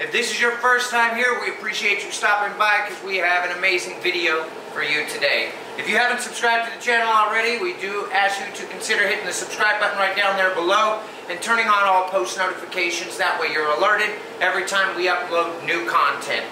If this is your first time here, we appreciate you stopping by because we have an amazing video for you today. If you haven't subscribed to the channel already, we do ask you to consider hitting the subscribe button right down there below and turning on all post notifications. That way you're alerted every time we upload new content.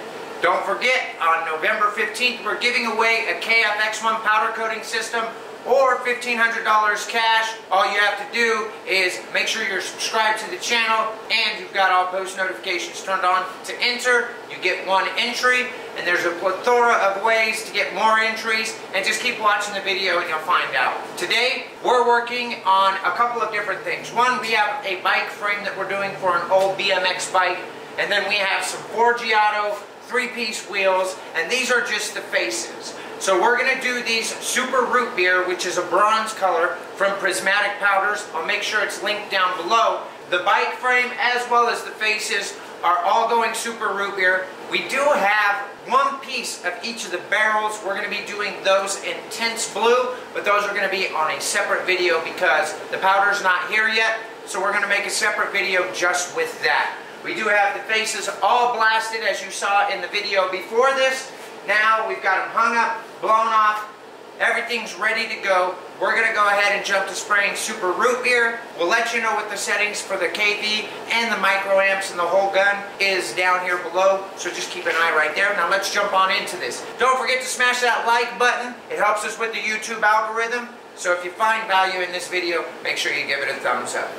Don't forget, on November 15th, we're giving away a KFX1 powder coating system or $1,500 cash. All you have to do is make sure you're subscribed to the channel and you've got all post notifications turned on to enter. You get one entry and there's a plethora of ways to get more entries and just keep watching the video and you'll find out. Today we're working on a couple of different things. One, we have a bike frame that we're doing for an old BMX bike and then we have some Forgiato three-piece wheels and these are just the faces. So we're going to do these Super Root Beer, which is a bronze color from Prismatic Powders. I'll make sure it's linked down below. The bike frame as well as the faces are all going Super Root Beer. We do have one piece of each of the barrels. We're going to be doing those intense blue, but those are going to be on a separate video because the powder's not here yet. So we're going to make a separate video just with that. We do have the faces all blasted as you saw in the video before this. Now we've got them hung up, blown off, everything's ready to go. We're going to go ahead and jump to spraying Super Root Beer. We'll let you know what the settings for the KV and the microamps and the whole gun is down here below. So just keep an eye right there. Now let's jump on into this. Don't forget to smash that like button. It helps us with the YouTube algorithm. So if you find value in this video, make sure you give it a thumbs up.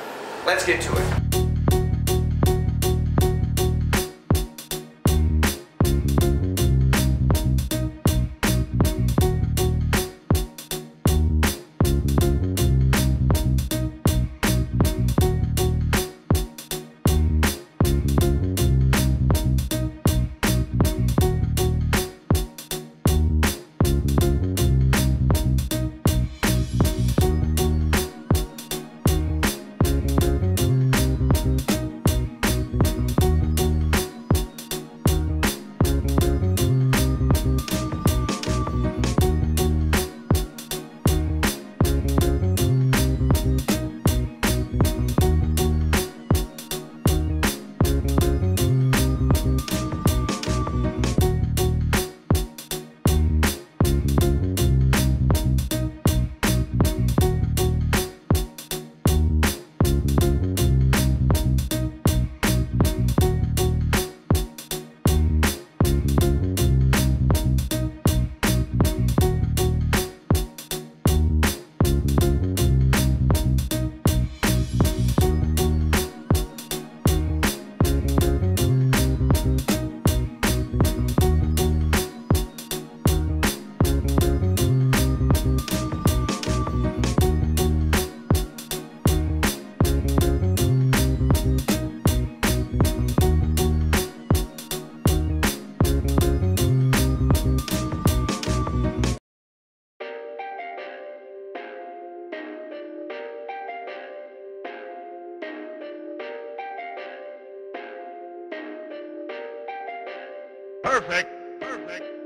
Let's get to it. Perfect. Perfect.